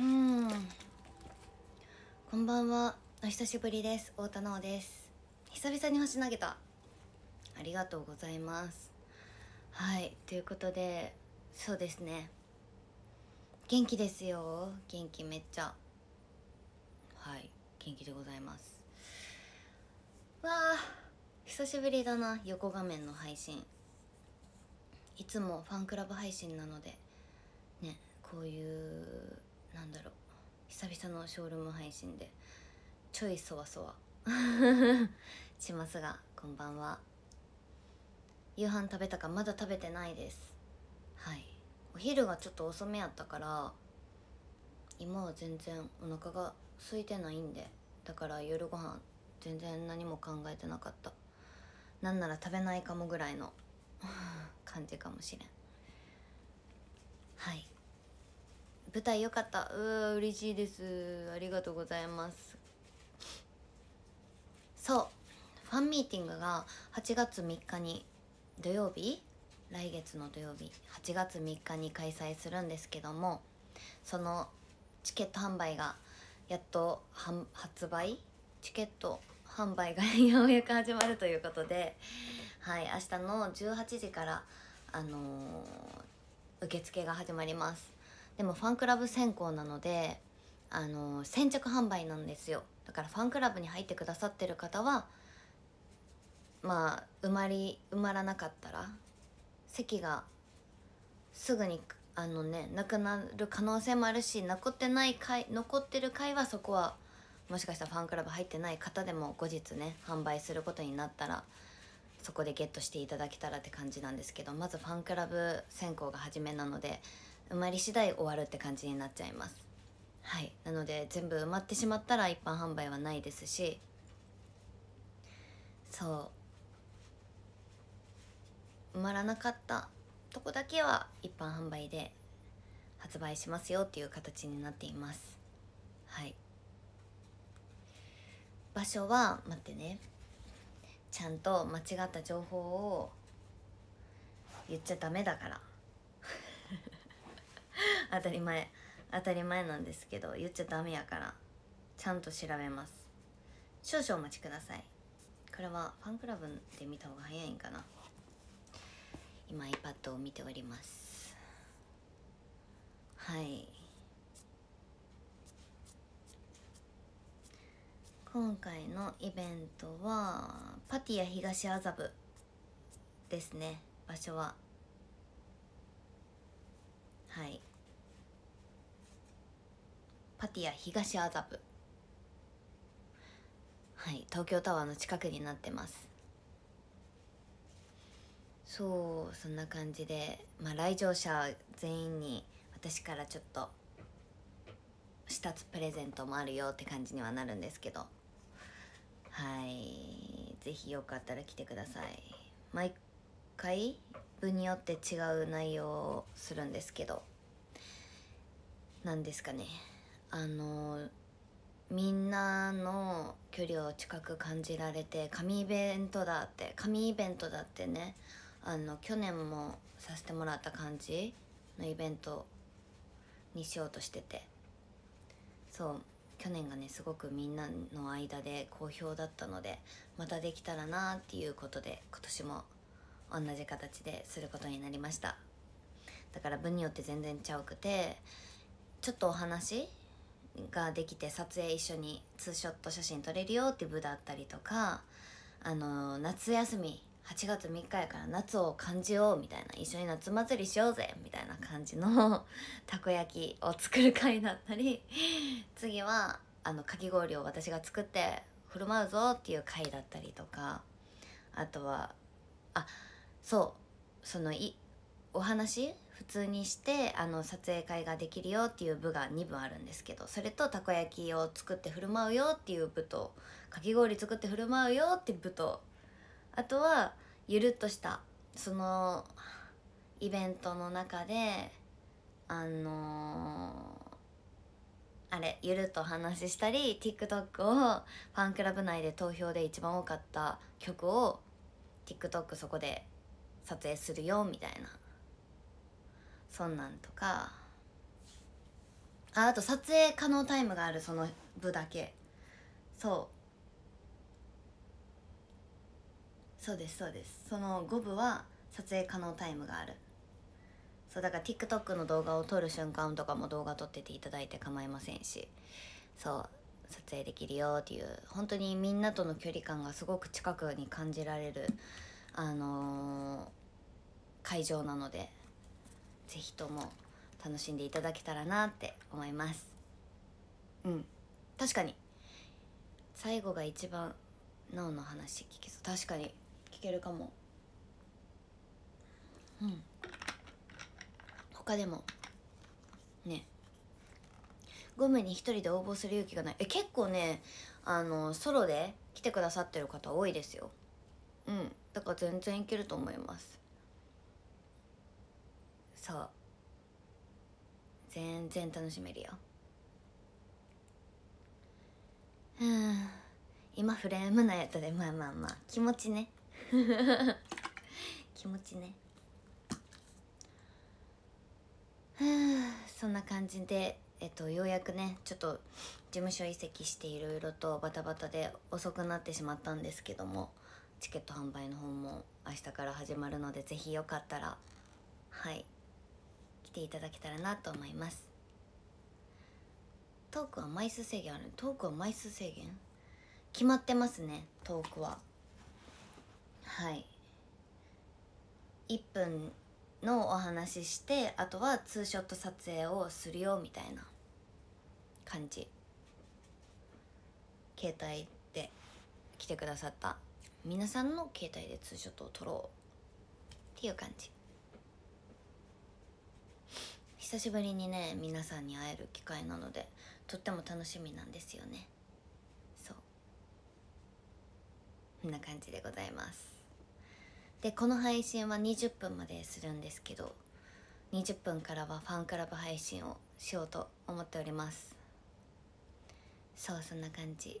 うん。こんばんは。お久しぶりです。太田奈緒です。久々に星投げた。ありがとうございます。はい。ということでそうですね。元気ですよ。元気めっちゃ。はい。元気でございます。わあ久しぶりだな横画面の配信。いつもファンクラブ配信なのでねこういうなんだろう久々のショールーム配信でちょいそわそわ。しますがこんばんは。夕飯食べたかまだ食べてないです。はい。お昼がちょっと遅めやったから今は全然お腹が空いてないんでだから夜ご飯全然何も考えてなかった。なんなら食べないかもぐらいの 感じかもしれん。はい。舞台良かった。うわ嬉しいです。ありがとうございます。そう。ファンミーティングが8月3日に土曜日？来月の土曜日。8月3日に開催するんですけどもそのチケット販売がやっと発売？チケット販売がようやく始まるということではい明日の18時からあのー、受付が始まります。でもファンクラブ選考なのであの、先着販売なんですよ。だからファンクラブに入ってくださってる方はまあ埋まり埋まらなかったら席がすぐにあのねなくなる可能性もあるし残ってない回残ってる回はそこはもしかしたらファンクラブ入ってない方でも後日ね販売することになったらそこでゲットしていただけたらって感じなんですけどまずファンクラブ選考が初めなので埋まり次第終わるって感じになっちゃいます。はい。なので全部埋まってしまったら一般販売はないですし。そう。埋まらなかったとこだけは一般販売で発売しますよっていう形になっています。はい。場所は待ってね。ちゃんと間違った情報を言っちゃダメだから。当たり前。当たり前なんですけど言っちゃダメやから。ちゃんと調べます。少々お待ちください。これはファンクラブで見た方が早いんかな。今 iPad を見ております。はい。今回のイベントはパティア東麻布ですね。場所は。はい。パティア東麻布。はい東京タワーの近くになってます。そうそんな感じで、まあ、来場者全員に私からちょっと2つプレゼントもあるよって感じにはなるんですけど。はいぜひよかったら来てください。毎回部によって違う内容をするんですけど。何ですかね。あのみんなの距離を近く感じられて紙イベントだって紙イベントだってねあの去年もさせてもらった感じのイベントにしようとしてて。そう去年がねすごくみんなの間で好評だったのでまたできたらなっていうことで今年も同じ形ですることになりました。だから部によって全然ちゃうくてちょっとお話ができて撮影一緒にツーショット写真撮れるよっていう部だったりとかあの夏休み8月3日やから夏を感じようみたいな一緒に夏祭りしようぜみたいな感じの たこ焼きを作る会だったり次はあのかき氷を私が作って振る舞うぞっていう会だったりとかあとはあそうそのいお話普通にしてあの撮影会ができるよっていう部が2部あるんですけどそれとたこ焼きを作って振る舞うよっていう部とかき氷作って振る舞うよっていう部とあとはゆるっとしたそのイベントの中であのー、あれゆるっとお話ししたり TikTok をファンクラブ内で投票で一番多かった曲を TikTok そこで撮影するよみたいなそんなんとか。ああと撮影可能タイムがあるその部だけ。そう。そうですそうです。その5部は撮影可能タイムがある。そうだから TikTok の動画を撮る瞬間とかも動画撮ってていただいて構いませんし。そう撮影できるよっていう本当にみんなとの距離感がすごく近くに感じられるあのー会場なので。ぜひとも楽しんでいただけたらなって思います。うん。確かに。最後が一番脳の話聞けそう。確かに。聞けるかも。うん。他でも。ね。ゴムに一人で応募する勇気がない。え結構ねあのソロで来てくださってる方多いですよ。うん。だから全然いけると思います。そう。全然楽しめるよ。う。ん今フレームなやったでまあまあまあ。気持ちね。気持ちね。う。んそんな感じでえっとようやくねちょっと事務所移籍していろいろとバタバタで遅くなってしまったんですけどもチケット販売の方も明日から始まるのでぜひよかったらはい。来ていただけたらなと思います。トークは枚数制限ある。トークは枚数制限？決まってますねトークは。はい。1分のお話ししてあとはツーショット撮影をするよみたいな感じ。携帯で来てくださった。皆さんの携帯でツーショットを撮ろうっていう感じ。久しぶりにね皆さんに会える機会なのでとっても楽しみなんですよね。そう。こんな感じでございます。でこの配信は20分までするんですけど20分からはファンクラブ配信をしようと思っております。そうそんな感じ。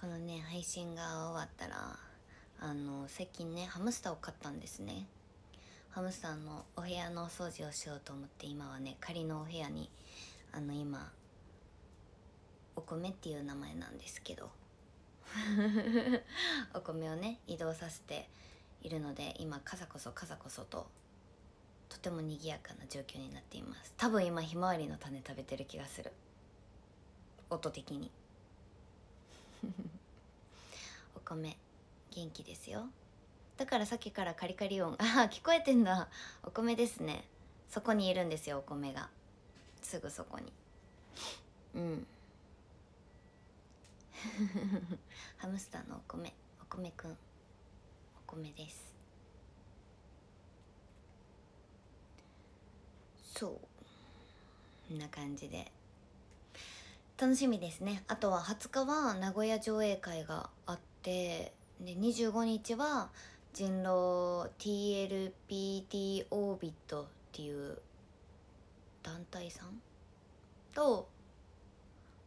このね配信が終わったらあの最近ねハムスターを飼ったんですね。ハムスターのお部屋のお掃除をしようと思って今はね仮のお部屋にあの今お米っていう名前なんですけど。お米をね移動させているので今カサこそカサこそととても賑やかな状況になっています。多分今ひまわりの種食べてる気がする。音的に。お米元気ですよ。だからさっきからカリカリ音。ああ聞こえてんだ。お米ですね。そこにいるんですよお米が。すぐそこに。うん。ハムスターのお米。お米くん。お米です。そう。こんな感じで。楽しみですね。あとは20日は名古屋上映会があってで25日は人狼 TLPT オービットっていう団体さん？と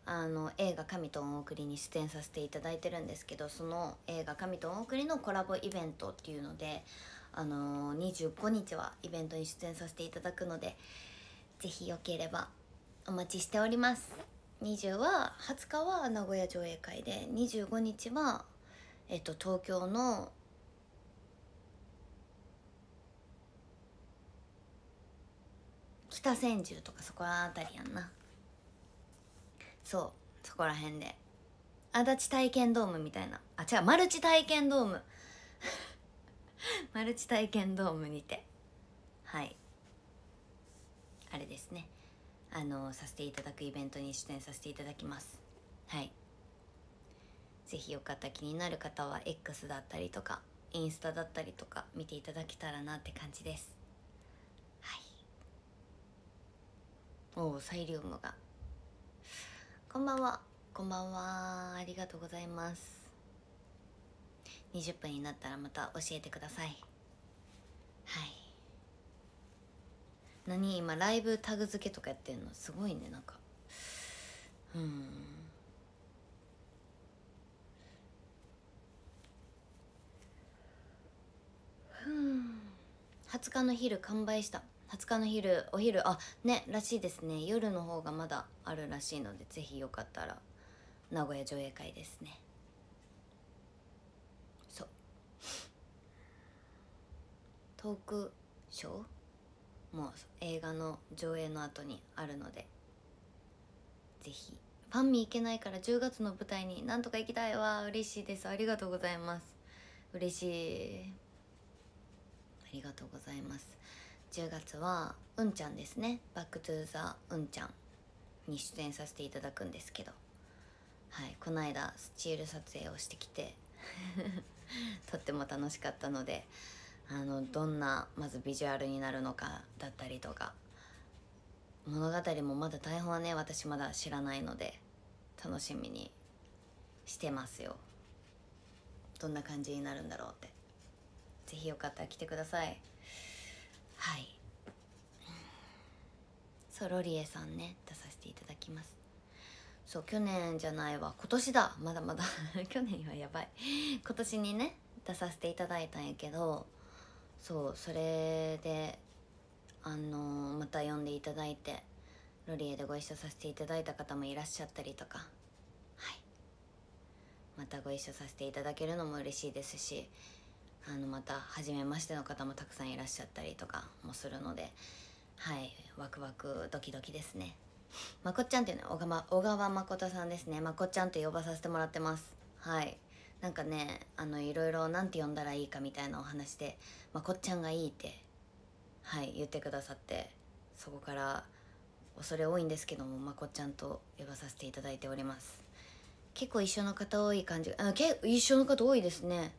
あの映画「神と恩送り」に出演させていただいてるんですけどその映画「神と恩送り」のコラボイベントっていうのであの25日はイベントに出演させていただくのでぜひよければお待ちしております。20は20日は名古屋上映会で25日はえっと東京の北千住とかそこら辺りやんな。そうそこら辺で。足立体験ドームみたいな。あ違うマルチ体験ドーム。マルチ体験ドームにて。はい。あれですね。あのさせていただくイベントに出演させていただきます。はい。ぜひよかった気になる方は X だったりとかインスタだったりとか見ていただけたらなって感じです。はい。おおサイリウムが。こんばんは。こんばんは。ありがとうございます。20分になったらまた教えてください。はい。何今ライブタグ付けとかやってんの？すごいねなんか。うん。20日の昼完売した。20日の昼お昼あねらしいですね。夜の方がまだあるらしいのでぜひよかったら名古屋上映会ですね。そう。トークショーもう映画の上映の後にあるのでぜひ。ファンミ行けないから10月の舞台になんとか行きたいわ。嬉しいです。ありがとうございます。嬉しい。ありがとうございます。10月はうんちゃんですね。 Back to the うんちゃんに出演させていただくんですけど。はいこの間スチール撮影をしてきて とっても楽しかったのであのどんなまずビジュアルになるのかだったりとか物語もまだ台本はね私まだ知らないので楽しみにしてますよ。どんな感じになるんだろうって。ぜひよかったら来てください。はい。そうロリエさんね出させていただきます。そう去年じゃないわ。今年だ。まだまだ。去年はやばい。今年にね出させていただいたんやけどそうそれであのまた呼んでいただいてロリエでご一緒させていただいた方もいらっしゃったりとか。はい。またご一緒させていただけるのも嬉しいですしあのまた初めましての方もたくさんいらっしゃったりとかもするのではいワクワクドキドキですね。まこっちゃんっていうのは小川小川誠さんですね。まこっちゃんって呼ばさせてもらってます。はい。なんかねあのいろいろなんて呼んだらいいかみたいなお話でまこっちゃんがいいってはい言ってくださってそこから恐れ多いんですけどもまこっちゃんと呼ばさせていただいております。結構一緒の方多い感じあけ一緒の方多いですね。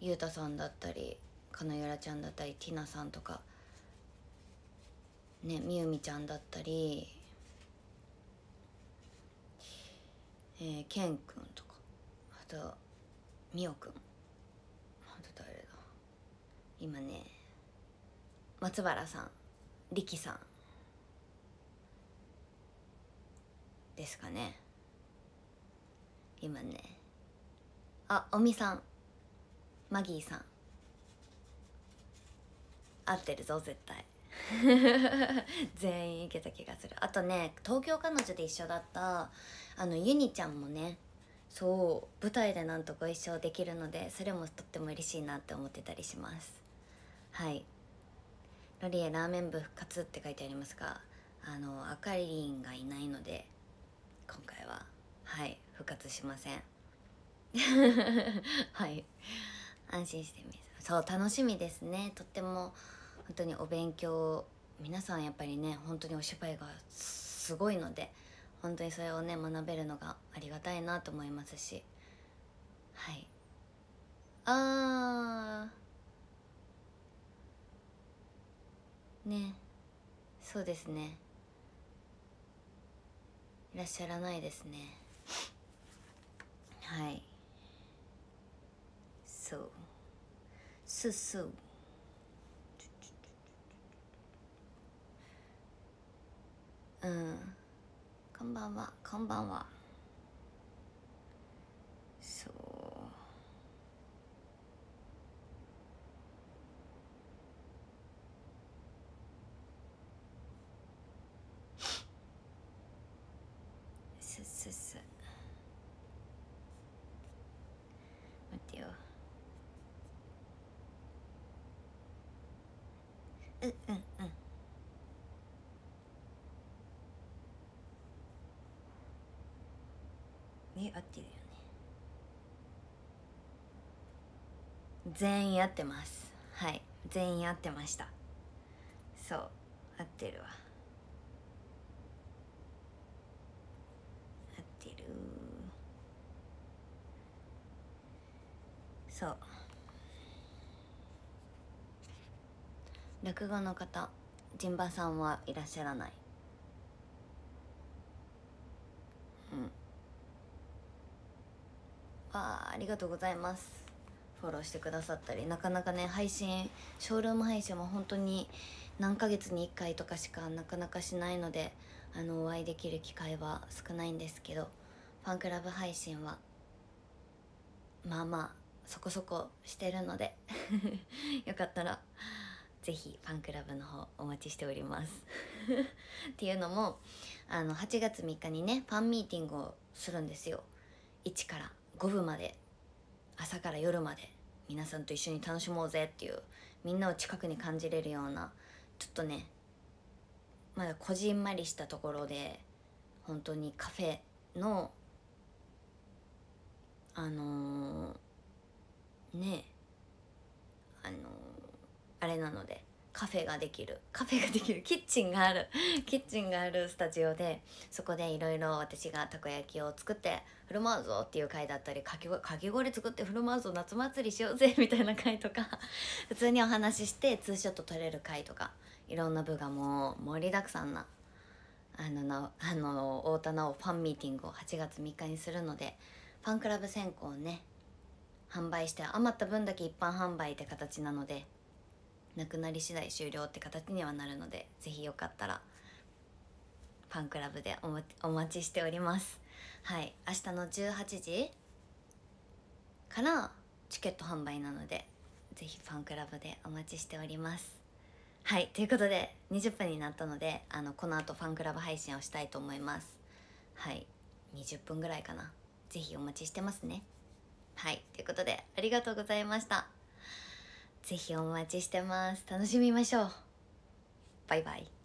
ゆうたさんだったりかのゆらちゃんだったりティナさんとかねみゆみちゃんだったりえー、けんくんとかあとみおくん。あと誰だ？今ね松原さん力さん。ですかね。今ね。あおみさん。マギーさん。合ってるぞ絶対。全員いけた気がする。あとね東京彼女で一緒だったあのユニちゃんもねそう舞台でなんとご一緒できるのでそれもとっても嬉しいなって思ってたりします。はい。ロリエラーメン部復活って書いてありますがあのあかりんがいないので今回は。はい。復活しません。はい。安心してみそう楽しみですね。とっても本当にお勉強皆さんやっぱりね本当にお芝居がすごいので本当にそれをね学べるのがありがたいなと思いますし。はい。あー。ね。そうですね。いらっしゃらないですね。はい。そう。すすうん。こんばんはこんばんはそうすすす待ってよううんうんね合ってるよね全員合ってます。はい。全員合ってました。そう合ってるわ。合ってる。そう。落語の方陣馬さんはいらっしゃらないうんあありがとうございます。フォローしてくださったりなかなかね配信ショールーム配信も本当に何ヶ月に1回とかしかなかなかしないのであのお会いできる機会は少ないんですけどファンクラブ配信はまあまあそこそこしてるので よかったらぜひファンクラブの方お待ちしております。っていうのもあの8月3日にねファンミーティングをするんですよ。1から5分まで朝から夜まで皆さんと一緒に楽しもうぜっていうみんなを近くに感じれるようなちょっとねまだこじんまりしたところで本当にカフェのあのー、ねあのー、あれなのでカフェができる。カフェができる。キッチンがある。キッチンがあるスタジオでそこでいろいろ私がたこ焼きを作って振る舞うぞっていう回だったりかきかき氷作って振る舞うぞ夏祭りしようぜみたいな回とか 普通にお話ししてツーショット撮れる回とかいろんな部がもう盛りだくさんなあのなあの太田直ファンミーティングを8月3日にするのでファンクラブ選考をね販売して余った分だけ一般販売って形なのでなくなり次第終了って形にはなるのでぜひよかったらファンクラブでお待ちしております。はい明日の18時からチケット販売なのでぜひファンクラブでお待ちしております。はいということで20分になったのであのこの後ファンクラブ配信をしたいと思います。はい20分ぐらいかな。ぜひお待ちしてますね。はいということでありがとうございました。ぜひお待ちしてます。楽しみましょう。バイバイ。